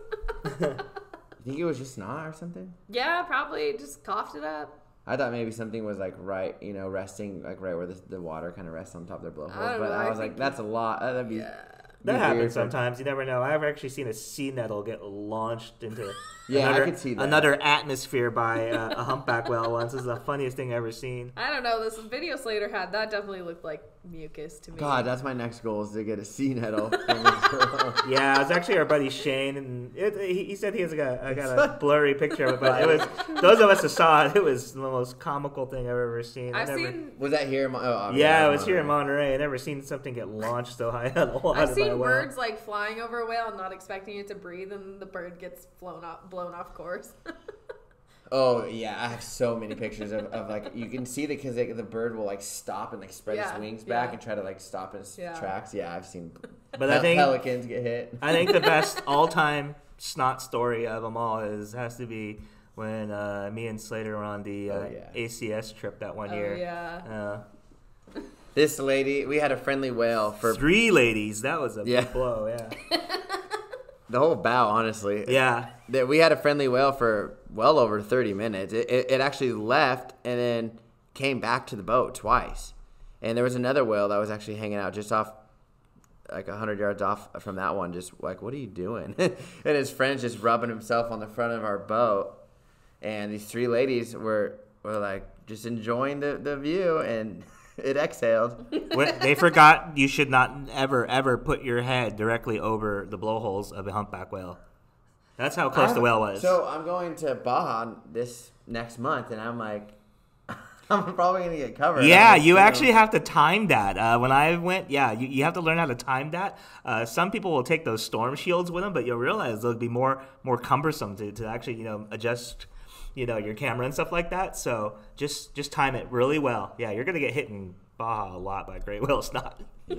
You think it was just snot or something? yeah, probably just coughed it up. I thought maybe something was like right, you know, resting like right where the, the water kind of rests on top of their blowholes. But know, I I was like, that's a lot. Uh, That'd be Yeah. Be That happens sometimes. You never know. I've actually seen a sea nettle get launched into [laughs] Yeah, I another, could see that. another atmosphere by uh, a humpback whale once. This is the funniest thing I've ever seen. I don't know. This video Slater had that definitely looked like mucus to me. God, that's my next goal is to get a sea nettle. [laughs] [laughs] Yeah, it was actually our buddy Shane, and it, he, he said he has got, I got a [laughs] blurry picture of it, but it was those of us who saw it. It was the most comical thing I've ever seen. I I've never- seen was that here? In Mon- oh, oh obviously, Yeah, it was here in Monterey. Monterey. I never seen something get launched so high out of the water I've by a seen whale. birds like flying over a whale and not expecting it to breathe, and the bird gets flown off, blown off course. Oh yeah, I have so many pictures of, of like you can see the because the bird will like stop and like spread Yeah, its wings back yeah. and try to like stop in its Yeah. tracks. Yeah, I've seen. But I pel- think pelicans get hit. I think the best [laughs] all-time snot story of them all is has to be when uh, me and Slater were on the uh, Oh, yeah. ACS trip that one oh year. yeah. Uh, This lady, we had a friendly whale for three ladies. That was a Yeah. big blow. Yeah. [laughs] the whole bow. Honestly, Yeah. that we had a friendly whale for well over 30 minutes. It, it, it actually left and then came back to the boat twice. And there was another whale that was actually hanging out just off, like 100 yards off from that one, just like, what are you doing? [laughs] and his friend's just rubbing himself on the front of our boat. And these three ladies were, were like, just enjoying the, the view. And [laughs] it exhaled. They forgot you should not ever ever put your head directly over the blowholes of a humpback whale. That's how close the I'm- whale was. So I'm going to Baja this next month, and I'm like, [laughs] I'm probably gonna get covered. Yeah, you gonna- actually have to time that. Uh, when I went, yeah, you, you have to learn how to time that. Uh, some people will take those storm shields with them, but you'll realize they'll be more more cumbersome to, to actually you know adjust you know your camera and stuff like that. So just just time it really well. Yeah, you're gonna get hit in Baja a lot by gray whale snot. [laughs]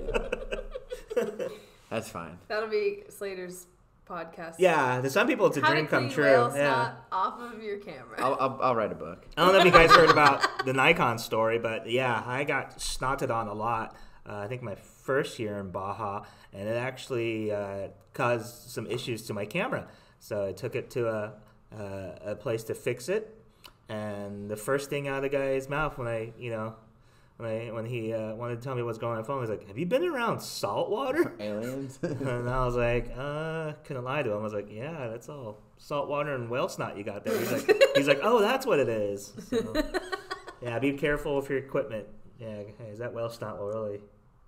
That's fine. That'll be Slater's podcast. Yeah, to some people it's a How dream to come true. Yeah. off of your camera. I'll, I'll, I'll write a book. I don't know if you guys heard about the Nikon story, but yeah, I got snotted on a lot. Uh, I think my first year in Baja, and it actually uh, caused some issues to my camera. So I took it to a, a a place to fix it, and the first thing out of the guy's mouth when I, you know, when I when he uh, wanted to tell me what's going on, the phone was like, "Have you been around salt water?" [laughs] Aliens. [laughs] and I was like, uh, couldn't lie to him. I was like, yeah, that's all salt water and whale snot you got there. He's like, [laughs] he's like, oh, that's what it is. So, yeah, be careful with your equipment. Yeah, hey, that whale snot will really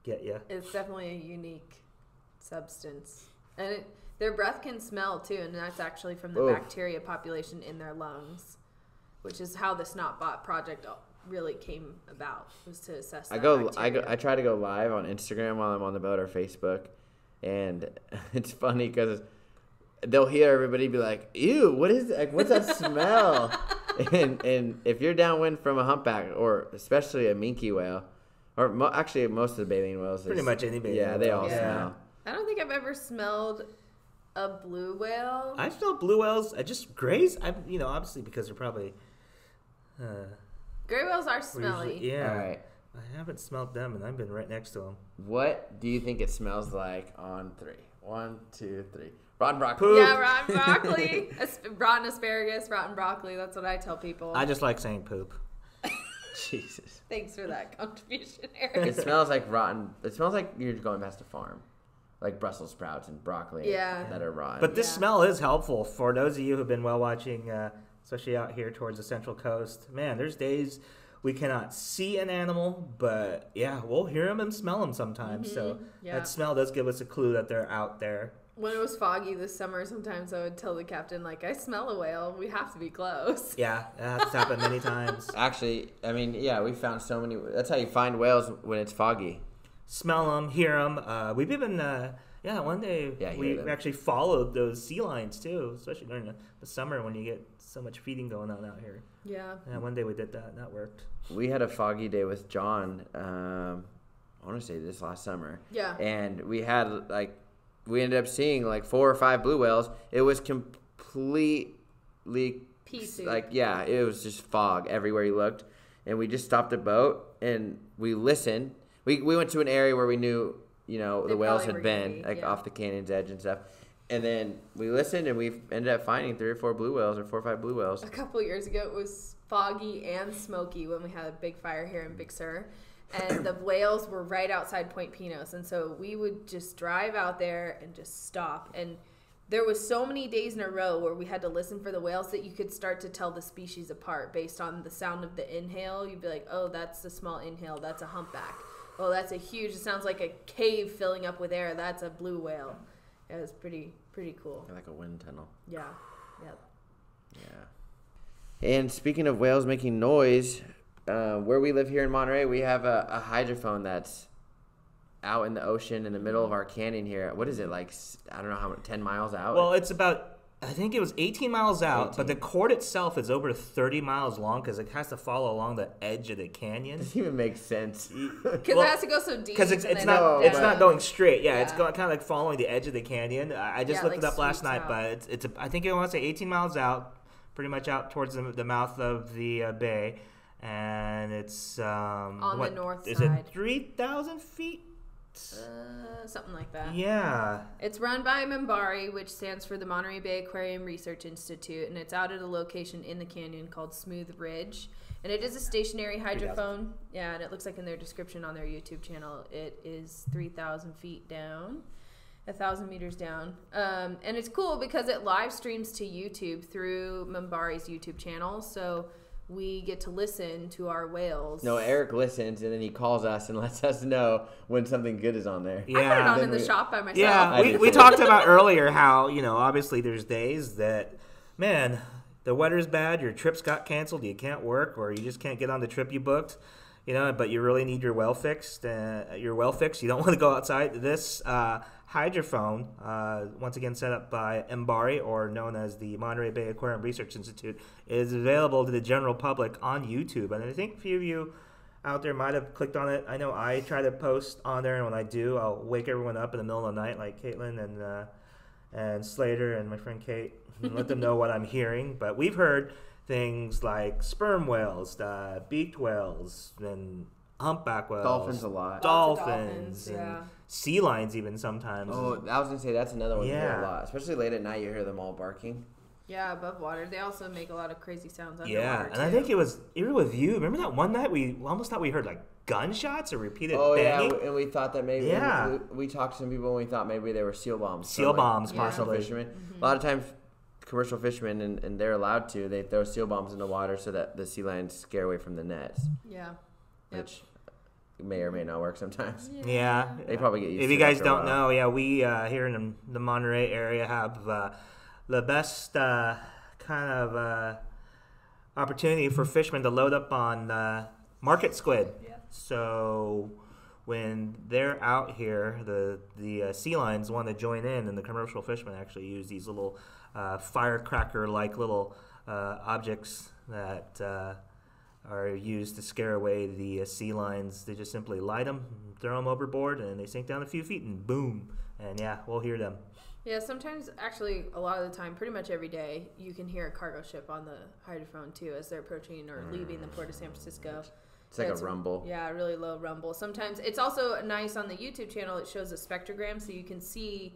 get you. It's definitely a unique substance, and it, their breath can smell too, and that's actually from the Oof. bacteria population in their lungs, which is how the Snot Bot project really came about. Was to assess. I that go, I go. I try to go live on Instagram while I'm on the boat or Facebook, and [laughs] it's funny because they'll hear everybody be like, "Ew, what is like? What's that smell?" [laughs] and and if you're downwind from a humpback or especially a minke whale, or mo- actually most of the baleen whales, Pretty is- much any baleen whale, Yeah, they all Yeah. smell. I don't think I've ever smelled a blue whale. I smell blue whales. I just graze. I, you know, obviously because they're probably. Uh, Gray whales are smelly. usually- yeah. All right. I haven't smelled them, and I've been right next to them. What do you think it smells like on three? One, two, three. Rotten broccoli. Poop. Yeah, rotten broccoli, [laughs] Asp- rotten asparagus, rotten broccoli. That's what I tell people. I just like saying poop. [laughs] Jesus. Thanks for that contribution, Eric. It smells like rotten. It smells like you're going past a farm, like Brussels sprouts and broccoli. Yeah. That are rotten. But this Yeah. smell is helpful for those of you who've been well watching, uh, especially out here towards the Central Coast. Man, there's days we cannot see an animal, but yeah, we'll hear them and smell them sometimes. So Mm-hmm. Yeah. that smell does give us a clue that they're out there. When it was foggy this summer, sometimes I would tell the captain, like, I smell a whale. We have to be close. Yeah, that's happened many [laughs] times. Actually, I mean, yeah, we found so many. That's how you find whales when it's foggy. Smell them, hear them. Uh, we've even, uh, yeah, one day Yeah, we them. actually followed those sea lions too, especially during the, the summer when you get so much feeding going on out here. Yeah. Yeah, one day we did that and that worked. We had a foggy day with John. Um, I want to say this last summer, Yeah. and we had like we ended up seeing like four or five blue whales. It was completely Pea soup. like yeah, it was just fog everywhere you looked, and we just stopped the boat and we listened. We we went to an area where we knew you know They the whales probably had were been be, like yeah. off the canyon's edge and stuff. And then we listened, and we ended up finding three or four blue whales, or four or five blue whales. A couple years ago, it was foggy and smoky when we had a big fire here in Big Sur. And the [coughs] whales were right outside Point Pinos. And so we would just drive out there and just stop. And there was so many days in a row where we had to listen for the whales that you could start to tell the species apart based on the sound of the inhale. You'd be like, oh, that's a small inhale. That's a humpback. Oh, that's a huge, it sounds like a cave filling up with air. That's a blue whale. It was pretty, pretty cool. Like a wind tunnel. Yeah. Yep. Yeah. And speaking of whales making noise, uh, where we live here in Monterey, we have a, a hydrophone that's out in the ocean in the middle of our canyon here. What is it like? I don't know how many, ten miles out. Well, it's about I think it was 18 miles out, but the 18. cord itself is over 30 miles long because it has to follow along the edge of the canyon. doesn't even make sense. [laughs] Because Well, it has to go so deep. Because it's, it's not No, it's not going straight. Yeah, it's going kind of like following the edge of the canyon. I I just Yeah, looked like it up last sweeps night, out. but it's it's a, I think it wants to say 18 miles out, pretty much out towards the, the mouth of the uh, bay, and it's um, On the what, north is side. it 3,000 feet? Uh, something like that. Yeah. It's run by MBARI, which stands for the Monterey Bay Aquarium Research Institute, and it's out at a location in the canyon called Smooth Ridge. And it is a stationary hydrophone. Yeah, and it looks like in their description on their YouTube channel, it is 3,000 feet down, a 1,000 meters down. Um, and it's cool because it live streams to YouTube through MBARI's YouTube channel. So we get to listen to our whales. no, Eric listens and then he calls us and [laughs] lets us know when something good is on there. I put it Yeah. on Then in the we- shop by myself. Yeah, we, we talked about [laughs] earlier how you know obviously there's days that man the weather's bad, your trips got canceled, you can't work, or you just can't get on the trip you booked, you know, but you really need your well fixed. Uh, your well fixed. You don't [laughs] want to go outside. This uh, hydrophone, uh, once again set up by MBARI, or known as the Monterey Bay Aquarium Research Institute, is available to the general public on YouTube. And I think a few of you out there might have clicked on it. I know I try to post on there, and when I do, I'll wake everyone up in the middle of the night, like Caitlin and uh, and Slater and my friend Kate, and let them know what I'm hearing. But we've heard things like sperm whales, uh, beaked whales, and humpback whales, Dolphins a lot. Dolphins, dolphins, and yeah. Sea lions even sometimes. Oh, I was gonna say that's another one you hear Yeah. a lot, especially late at night. You hear them all barking. Yeah, above water. They also make a lot of crazy sounds underwater. yeah, and I think it was even with you. Remember that one night we almost thought we heard like gunshots or repeated Oh banging. yeah, and we thought that maybe Yeah. we, we talked to some people and we thought maybe they were seal bombs. from, Seal like, bombs, commercial possibly. fishermen. Mm-hmm. A lot of times, commercial fishermen and, and they're allowed to. They throw seal bombs in the water so that the sea lions scare away from the nets, Yeah. Yep. which may or may not work sometimes. Yeah, They probably get used. If to you guys don't know, yeah, we uh, here in the, the Monterey area have uh, the best uh, kind of uh, opportunity for fishermen to load up on uh, market squid. Yeah. So when they're out here, the the uh, sea lions want to join in, and the commercial fishermen actually use these little uh, firecracker-like little uh, objects that. Are used to scare away the uh, sea lions. They just simply light them, throw them overboard, and they sink down a few feet, and boom, and yeah, we'll hear them. Yeah, sometimes, actually, a lot of the time, pretty much every day, you can hear a cargo ship on the hydrophone too as they're approaching or leaving the port of San Francisco. It's like That's- a rumble. Yeah, really low rumble. Sometimes it's also nice on the YouTube channel. It shows a spectrogram, so you can see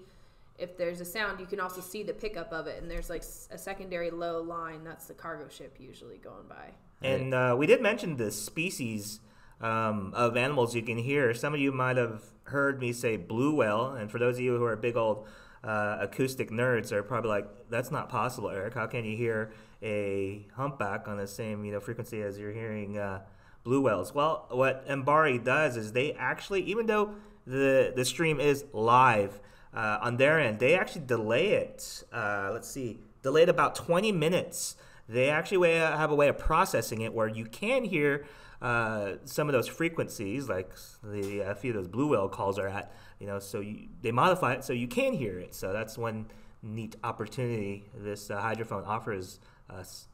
if there's a sound. You can also see the pickup of it, and there's like a secondary low line. That's the cargo ship usually going by. And uh, we did mention the species um, of animals you can hear. Some of you might have heard me say blue whale, and for those of you who are big old uh, acoustic nerds, are probably like, "That's not possible, Eric. How can you hear a humpback on the same you know frequency as you're hearing uh, blue whales?" Well, what Mbari does is they actually, even though the the stream is live uh, on their end, they actually delay it. Uh, let's see, delayed about 20 minutes they actually way, have a way of processing it where you can hear uh, some of those frequencies, like the a few of those blue whale calls are at. You know, so you, they modify it so you can hear it. So that's one neat opportunity this uh, hydrophone offers us.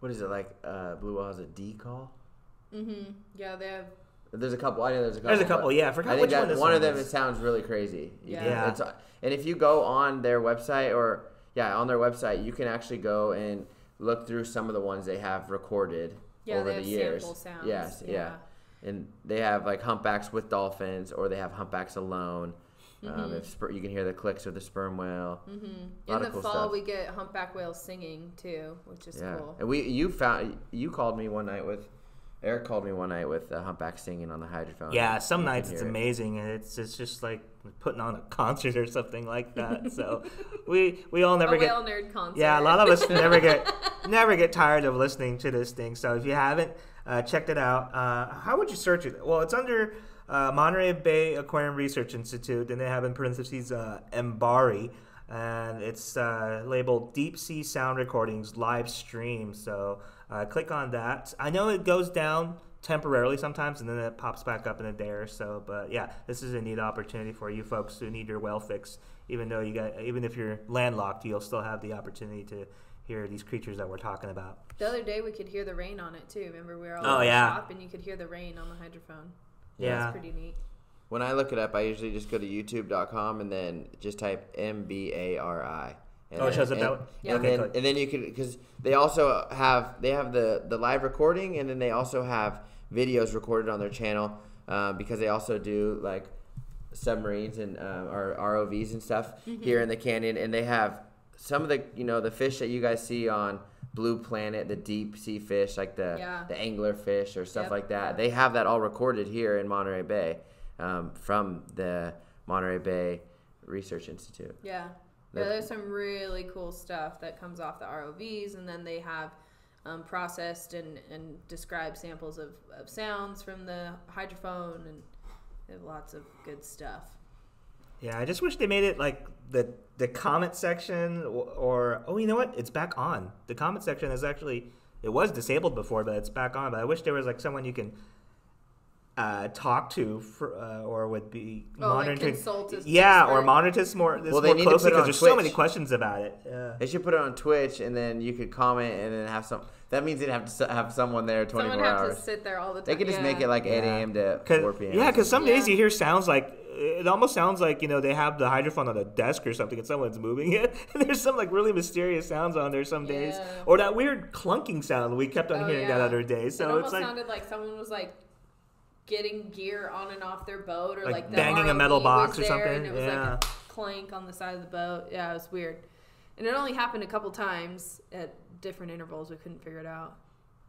What is it like? Uh, Blue Whale has a D call. Mm-hmm. Yeah, they have. There's a couple. I know there's a couple. There's a couple, yeah, I forgot think which that one this one of them. is. It sounds really crazy. Yeah. Yeah. it's- and if you go on their website or yeah, on their website, you can actually go and look through some of the ones they have recorded Yeah, over they the have years. sample sounds. Yes, yeah. yeah. and they have like humpbacks with dolphins, or they have humpbacks alone. Mm-hmm. Um, if sper- you can hear the clicks of the sperm whale. hmm In the cool fall, stuff. we get humpback whales singing too, which is Yeah, cool. and we you found you called me one night with Eric called me one night with uh, humpback singing on the hydrophone. Yeah, some You nights it's it. amazing, and it's it's just like putting on a concert or something like that. So [laughs] we we all never a get nerd concert. Yeah, a lot of us never [laughs] get never get tired of listening to this thing. So if you haven't uh, checked it out, uh, how would you search it? Well, it's under uh, Monterey Bay Aquarium Research Institute, and they have in parentheses uh, Mbari, and it's uh, labeled Deep Sea Sound Recordings Live Stream. So uh, click on that. I know it goes down temporarily sometimes and then it pops back up in a day or so but yeah this is a neat opportunity for you folks who need your well fix even though you got even if you're landlocked you'll still have the opportunity to hear these creatures that we're talking about The other day we could hear the rain on it too. Remember we were all Oh, in the yeah. shop and you could hear the rain on the hydrophone. yeah That's pretty neat. When I look it up, I usually just go to YouTube.com and then just type M B A R I. And Oh, it then- shows up and, that way? Yeah. And, Okay, then, good. and then you can because they also have they have the the live recording and then they also have videos recorded on their channel uh, because they also do like submarines and uh, or ROVs and stuff Mm-hmm. here in the canyon and they have some of the you know the fish that you guys see on Blue Planet, the deep sea fish like the Yeah. the angler fish or stuff Yep. like that. They have that all recorded here in Monterey Bay um, from the Monterey Bay Research Institute. Yeah. Yeah, there's some really cool stuff that comes off the ROVs, and then they have um, processed and, and described samples of, of sounds from the hydrophone, and they have lots of good stuff. Yeah, I just wish they made it like the the comment section or, or oh, you know what? It's back on. The comment section is actually it was disabled before, but it's back on. But I wish there was like someone you can uh, talk to for, uh, or would be Oh, like monitoring. consult yeah, or monitor this more this Well, they more need to closely put it because on there's so many questions about it. Yeah. They should put it on Twitch, and then you could comment, and then have some. That means they'd have to have someone there twenty Someone four have hours. to sit there all the time. They could just yeah. make it like eight Yeah. a.m. to Cause, four p.m. Yeah, because some days Yeah. you hear sounds like it almost sounds like you know they have the hydrophone on a desk or something, and someone's moving it. [laughs] And there's some like really mysterious sounds on there some days, Yeah. or that weird clunking sound we kept on Oh, hearing that other day. it So almost it's like sounded like someone was like getting gear on and off their boat, or Like like, banging a metal box or something, And it was yeah. like a clank on the side of the boat. Yeah, it was weird, and it only happened a couple times at different intervals. We couldn't figure it out.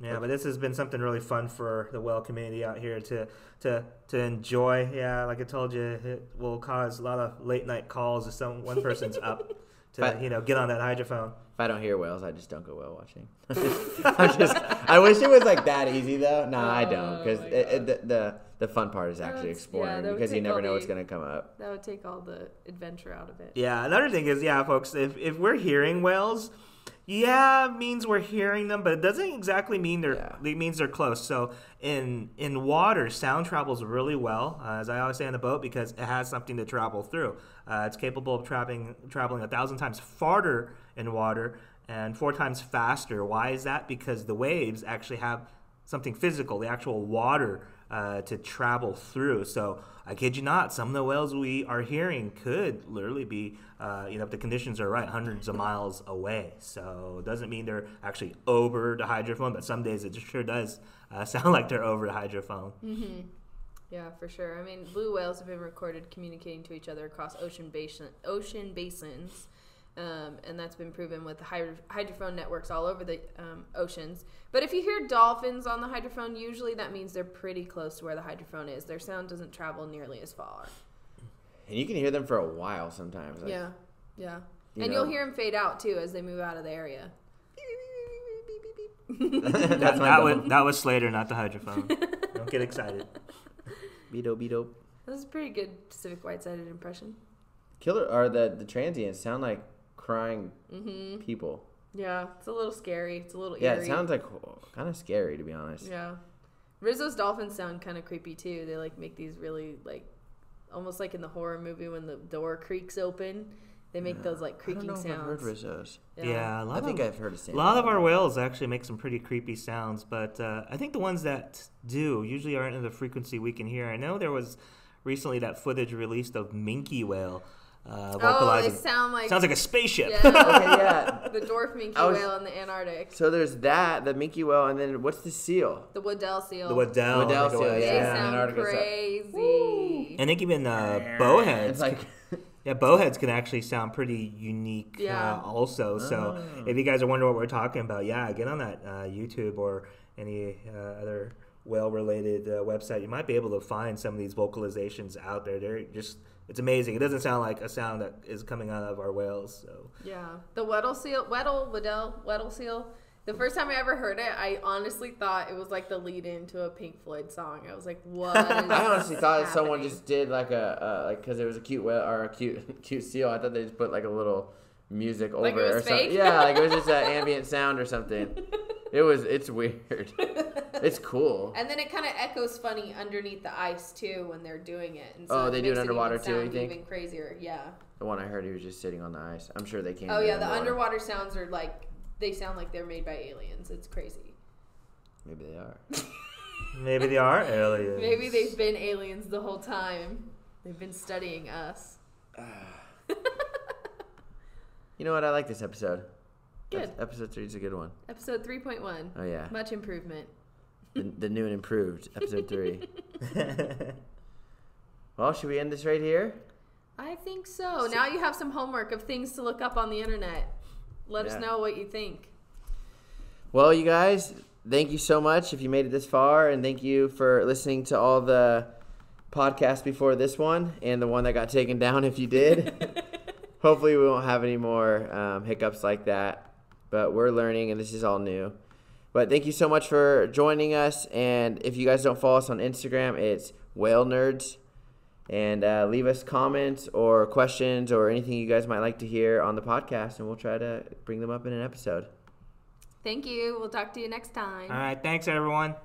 yeah, but this has been something really fun for the well community out here to to to enjoy. Yeah, like I told you, it will cause a lot of late night calls if some one [laughs] person's up to But- you know get on that hydrophone. If I don't hear whales, I just don't go whale watching. [laughs] I'm just. I wish it was like that easy though. No, I don't, Oh because my it, it, the, the the fun part is actually That's- yeah, exploring that would because you never all know what's gonna come up. That would take all the adventure out of it. Yeah, another thing is, yeah, folks, if, if we're hearing whales, yeah, it means we're hearing them, but it doesn't exactly mean they're Yeah. it means they're close. So in in water, sound travels really well, uh, as I always say on the boat, because it has something to travel through. Uh, it's capable of traveling traveling a thousand times farther in water and four times faster. Why is that? Because the waves actually have something physical, the actual water uh, to travel through. So I kid you not, some of the whales we are hearing could literally be, uh, you know, if the conditions are right, hundreds of miles away. So it doesn't mean they're actually over the hydrophone, but some days it sure does uh, [laughs] sound like they're over the hydrophone. Mm-hmm. Yeah, for sure. I mean, blue whales have been recorded communicating to each other across ocean basin ocean basins, um, and that's been proven with hydro- hydrophone networks all over the um, oceans. But if you hear dolphins on the hydrophone, usually that means they're pretty close to where the hydrophone is. Their sound doesn't travel nearly as far. And you can hear them for a while sometimes. Like, yeah, yeah, you and know. you'll hear them fade out too as they move out of the area. That, [laughs] That's that, was, that was Slater, not the hydrophone. [laughs] Don't get excited. Beedo, beedo. That was a pretty good Pacific White-sided impression. Killer or the the transients sound like crying Mm-hmm. people. Yeah, it's a little scary. It's a little Yeah, eerie. it sounds like kind of scary to be honest. Yeah. Risso's dolphins sound kind of creepy too. They like make these really like almost like in the horror movie when the door creaks open. They make those like I creaking don't know if I've heard sounds. Risso's. Yeah, a lot I think I've heard a A lot of our whales actually make some pretty creepy sounds, but uh, I think the ones that do usually aren't in the frequency we can hear. I know there was recently that footage released of minke whale uh, Oh, they vocalizing. sound like Sounds like a spaceship. yeah, [laughs] Okay, yeah. [laughs] the dwarf minke was- whale in the Antarctic. So there's that, the minke whale, and then what's the seal? The Waddell seal. the Waddell. Waddell I seal, was, They yeah. sound Antarctica stuff. crazy. And I think even uh, bowheads. It's like Yeah, bowheads can actually sound pretty unique Yeah. uh, also. So Oh. if you guys are wondering what we're talking about, yeah, get on that uh, YouTube or any uh, other whale related uh, website. You might be able to find some of these vocalizations out there. They're just, it's amazing. It doesn't sound like a sound that is coming out of our whales. So Yeah, the Weddell seal, Weddell, Waddell, Weddell seal. The first time I ever heard it, I honestly thought it was like the lead into a Pink Floyd song. I was like, "What?" [laughs] I honestly thought someone just did like a uh, like because it was a cute whale or a cute [laughs] cute seal. I thought they just put like a little music over Like it it or something. Yeah, like it was just an [laughs] ambient sound or something. It was. It's weird. It's cool. And then it kind of echoes funny underneath the ice too when they're doing it. And Oh, they do it underwater even too, you think? Even crazier, yeah. The one I heard, he was just sitting on the ice. I'm sure they can't. Oh yeah, the underwater sounds are like they sound like they're made by aliens. It's crazy. Maybe they are. [laughs] maybe they are aliens. Maybe they've been aliens the whole time. They've been studying us. [laughs] You know what? I like this episode. Good. Ep- Episode three is a good one. Episode three point one. Oh yeah, Much improvement. [laughs] the, the new and improved episode three. well, should we end this right here? I think so. Now you have some homework of things to look up on the internet. Let Yeah. us know what you think. Well, you guys, thank you so much if you made it this far, and thank you for listening to all the podcasts before this one and the one that got taken down if you did. [laughs] Hopefully, we won't have any more um, hiccups like that, but we're learning and this is all new. But thank you so much for joining us. And if you guys don't follow us on Instagram, it's Whale Nerds. And uh, leave us comments or questions or anything you guys might like to hear on the podcast, and we'll try to bring them up in an episode. Thank you. We'll talk to you next time. All right. Thanks, everyone.